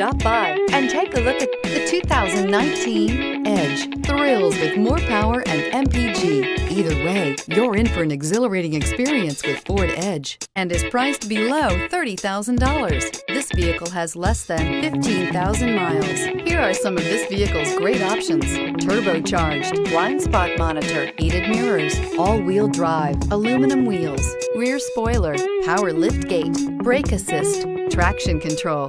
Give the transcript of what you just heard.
Stop by and take a look at the 2019 Edge. Thrills with more power and MPG. Either way, you're in for an exhilarating experience with Ford Edge and is priced below $30,000. This vehicle has less than 15,000 miles. Here are some of this vehicle's great options. Turbocharged, blind spot monitor, heated mirrors, all-wheel drive, aluminum wheels, rear spoiler, power lift gate, brake assist, traction control,